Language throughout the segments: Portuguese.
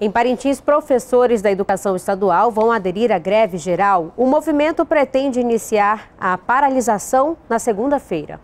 Em Parintins, professores da educação estadual vão aderir à greve geral. O movimento pretende iniciar a paralisação na segunda-feira.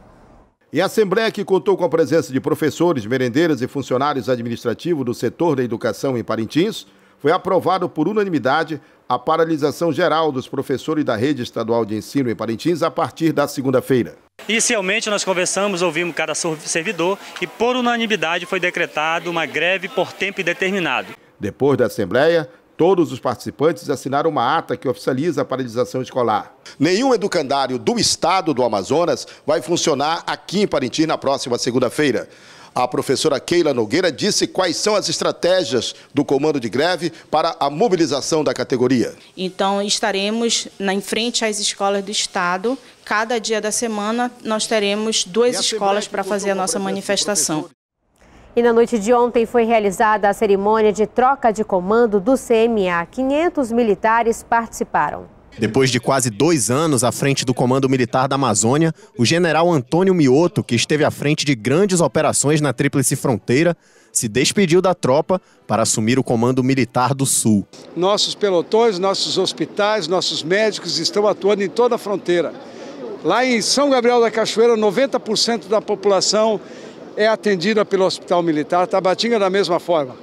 E a Assembleia, que contou com a presença de professores, merendeiras e funcionários administrativos do setor da educação em Parintins, foi aprovado por unanimidade a paralisação geral dos professores da rede estadual de ensino em Parintins a partir da segunda-feira. Inicialmente nós conversamos, ouvimos cada servidor e por unanimidade foi decretado uma greve por tempo indeterminado. Depois da Assembleia, todos os participantes assinaram uma ata que oficializa a paralisação escolar. Nenhum educandário do estado do Amazonas vai funcionar aqui em Parintins na próxima segunda-feira. A professora Keila Nogueira disse quais são as estratégias do comando de greve para a mobilização da categoria. Então, estaremos em frente às escolas do Estado. Cada dia da semana, nós teremos duas escolas para fazer a nossa manifestação. E na noite de ontem foi realizada a cerimônia de troca de comando do CMA. 500 militares participaram. Depois de quase dois anos à frente do Comando Militar da Amazônia, o general Antônio Mioto, que esteve à frente de grandes operações na Tríplice Fronteira, se despediu da tropa para assumir o Comando Militar do Sul. Nossos pelotões, nossos hospitais, nossos médicos estão atuando em toda a fronteira. Lá em São Gabriel da Cachoeira, 90% da população é atendida pelo Hospital Militar, Tabatinga da mesma forma.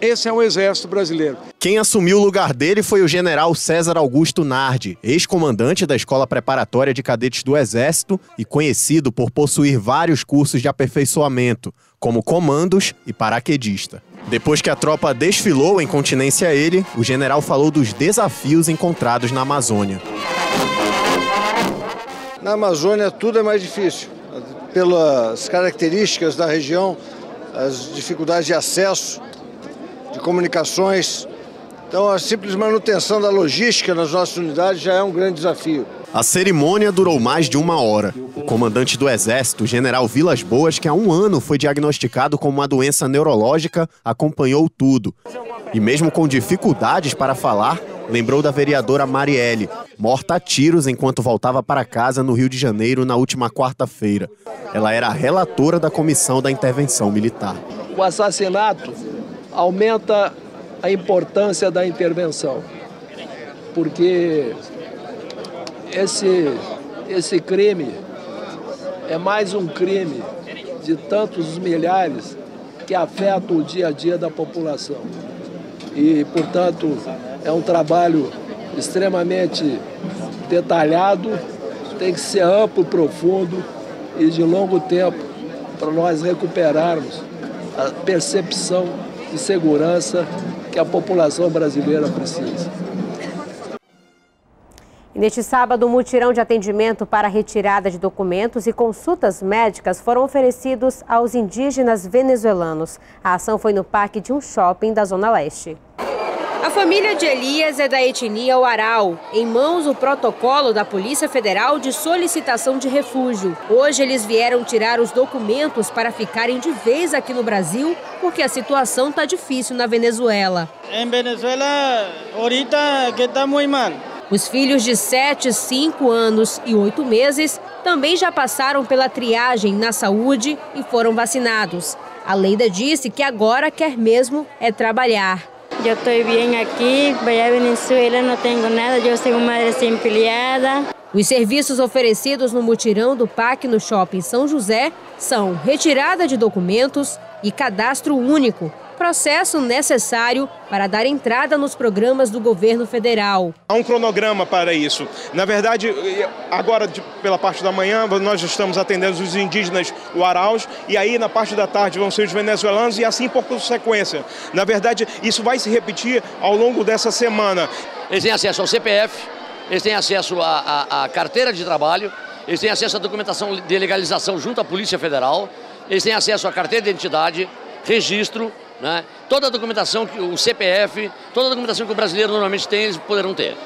Esse é o Exército Brasileiro. Quem assumiu o lugar dele foi o general César Augusto Nardi, ex-comandante da Escola Preparatória de Cadetes do Exército e conhecido por possuir vários cursos de aperfeiçoamento, como comandos e paraquedista. Depois que a tropa desfilou em continência a ele, o general falou dos desafios encontrados na Amazônia. Na Amazônia tudo é mais difícil pelas características da região, as dificuldades de acesso, de comunicações. Então, a simples manutenção da logística nas nossas unidades já é um grande desafio. A cerimônia durou mais de uma hora. O comandante do Exército, general Vilas Boas, que há um ano foi diagnosticado com uma doença neurológica, acompanhou tudo. E mesmo com dificuldades para falar, lembrou da vereadora Marielle, morta a tiros enquanto voltava para casa no Rio de Janeiro na última quarta-feira. Ela era relatora da comissão da intervenção militar. O assassinato aumenta a importância da intervenção, porque esse, esse crime é mais um crime de tantos milhares que afeta o dia a dia da população. E, portanto, é um trabalho extremamente detalhado, tem que ser amplo, profundo e de longo tempo para nós recuperarmos a percepção de segurança que a população brasileira precisa. E neste sábado, um mutirão de atendimento para retirada de documentos e consultas médicas foram oferecidos aos indígenas venezuelanos. A ação foi no parque de um shopping da Zona Leste. A família de Elias é da etnia Uaral. Em mãos o protocolo da Polícia Federal de solicitação de refúgio. Hoje eles vieram tirar os documentos para ficarem de vez aqui no Brasil, porque a situação está difícil na Venezuela. Em Venezuela, ahorita que está muito mal. Os filhos de 7, 5 anos e 8 meses também já passaram pela triagem na saúde e foram vacinados. A Leida disse que agora quer mesmo é trabalhar. Eu estou bem aqui, vou a Venezuela, não tenho nada, eu sou uma madre desempregada. Os serviços oferecidos no mutirão do PAC no Shopping São José são retirada de documentos e cadastro único, processo necessário para dar entrada nos programas do governo federal. Há um cronograma para isso. Na verdade, agora pela parte da manhã nós estamos atendendo os indígenas o Araus e aí na parte da tarde vão ser os venezuelanos e assim por consequência. Na verdade, isso vai se repetir ao longo dessa semana. Eles têm acesso ao CPF, eles têm acesso à, à carteira de trabalho, eles têm acesso à documentação de legalização junto à Polícia Federal, eles têm acesso à carteira de identidade, registro, né? Toda a documentação, que o CPF, toda a documentação que o brasileiro normalmente tem, eles poderão ter.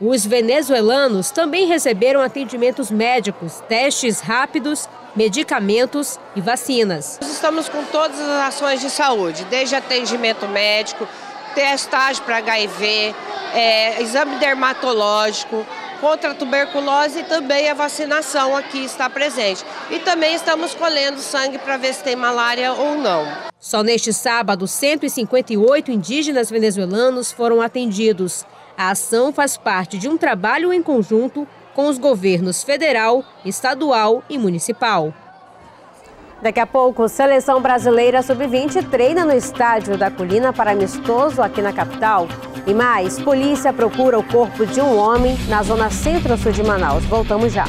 Os venezuelanos também receberam atendimentos médicos, testes rápidos, medicamentos e vacinas. Nós estamos com todas as ações de saúde, desde atendimento médico, testagem para HIV, é, exame dermatológico, contra a tuberculose e também a vacinação aqui está presente. E também estamos colhendo sangue para ver se tem malária ou não. Só neste sábado, 158 indígenas venezuelanos foram atendidos. A ação faz parte de um trabalho em conjunto com os governos federal, estadual e municipal. Daqui a pouco, seleção brasileira sub-20 treina no estádio da Colina para amistoso aqui na capital. E mais, polícia procura o corpo de um homem na zona centro-sul de Manaus. Voltamos já.